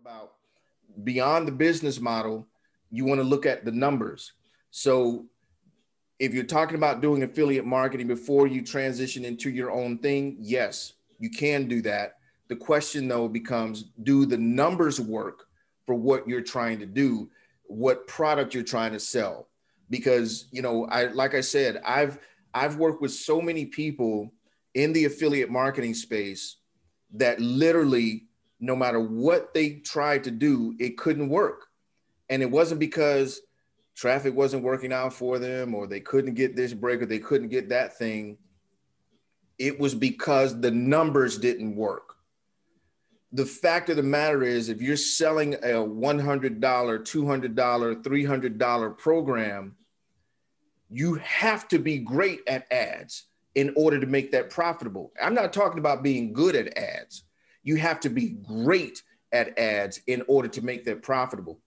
about beyond the business model, you want to look at the numbers. So if you're talking about doing affiliate marketing before you transition into your own thing, yes, you can do that. The question though becomes do the numbers work for what you're trying to do, what product you're trying to sell? Because, you know, I like I said, I've I've worked with so many people in the affiliate marketing space that literally no matter what they tried to do, it couldn't work. And it wasn't because traffic wasn't working out for them or they couldn't get this break or they couldn't get that thing. It was because the numbers didn't work. The fact of the matter is, if you're selling a $100, $200, $300 program, you have to be great at ads in order to make that profitable. I'm not talking about being good at ads you have to be great at ads in order to make that profitable.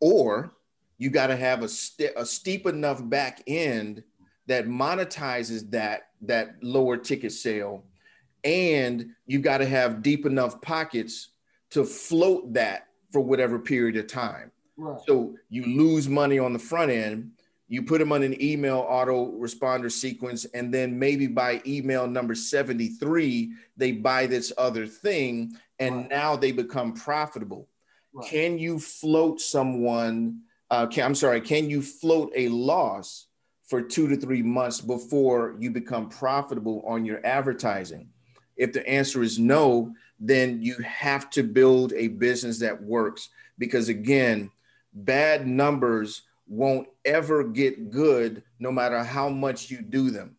Or you got to have a, st- a steep enough back end that monetizes that that lower ticket sale and you got to have deep enough pockets to float that for whatever period of time. Right. So you lose money on the front end you put them on an email auto responder sequence and then maybe by email number 73 they buy this other thing and right. now they become profitable right. can you float someone uh, can, i'm sorry can you float a loss for two to three months before you become profitable on your advertising if the answer is no then you have to build a business that works because again bad numbers won't ever get good no matter how much you do them.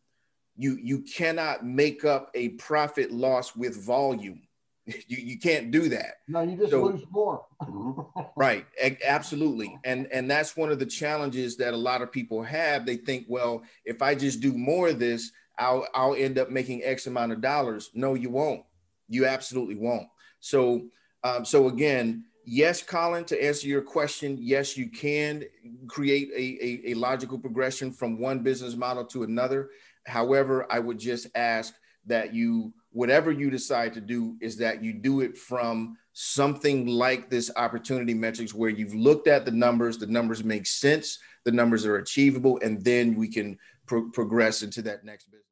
You, you cannot make up a profit loss with volume. You, you can't do that. No, you just so, lose more. right. Absolutely. And, and that's one of the challenges that a lot of people have. They think, well, if I just do more of this, I'll, I'll end up making X amount of dollars. No, you won't. You absolutely won't. So, um, so again, yes, Colin, to answer your question, yes, you can create a, a, a, logical progression from one business model to another. However, I would just ask that you, whatever you decide to do, is that you do it from something like this opportunity metrics where you've looked at the numbers, the numbers make sense, the numbers are achievable, and then we can pro- progress into that next business.